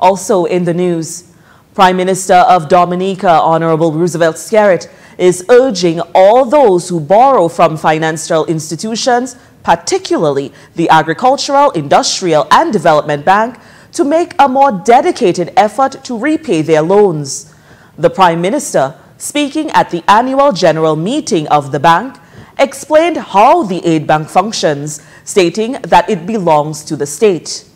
Also in the news, Prime Minister of Dominica, Honorable Roosevelt Skerrit, is urging all those who borrow from financial institutions, particularly the Agricultural, Industrial and Development Bank, to make a more dedicated effort to repay their loans. The Prime Minister, speaking at the annual general meeting of the bank, explained how the aid bank functions, stating that it belongs to the state.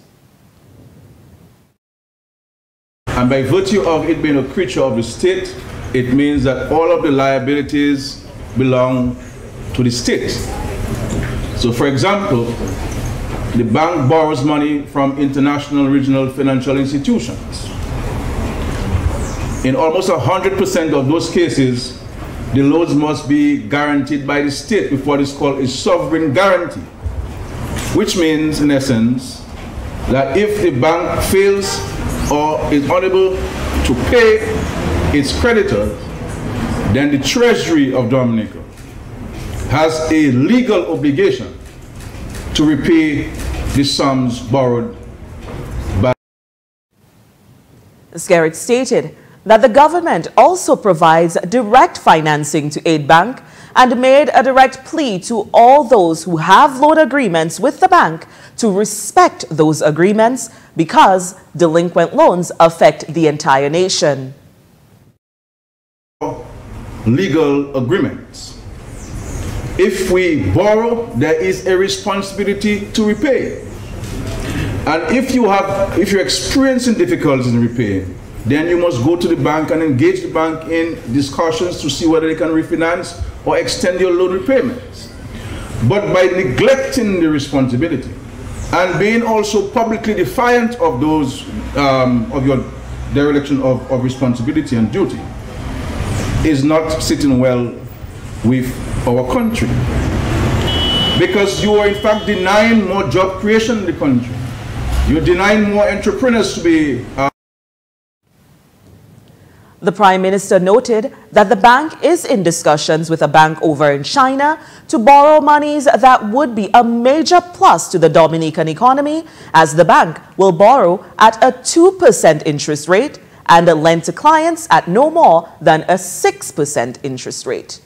And by virtue of it being a creature of the state, it means that all of the liabilities belong to the state. So for example, the bank borrows money from international regional financial institutions. In almost 100% of those cases, the loans must be guaranteed by the state before it's called a sovereign guarantee, which means, in essence, that if the bank fails or is unable to pay its creditors, then the Treasury of Dominica has a legal obligation to repay the sums borrowed by. Skerrit stated that the government also provides direct financing to Aid Bank and made a direct plea to all those who have loan agreements with the bank to respect those agreements because delinquent loans affect the entire nation. Legal agreements. If we borrow, there is a responsibility to repay. And if you have, if you're experiencing difficulties in repaying, then you must go to the bank and engage the bank in discussions to see whether they can refinance or extend your loan repayments. But by neglecting the responsibility and being also publicly defiant of those, um, of your dereliction of, of responsibility and duty, is not sitting well with our country. Because you are in fact denying more job creation in the country. You're denying more entrepreneurs to be uh, the Prime Minister noted that the bank is in discussions with a bank over in China to borrow monies that would be a major plus to the Dominican economy as the bank will borrow at a 2% interest rate and lend to clients at no more than a 6% interest rate.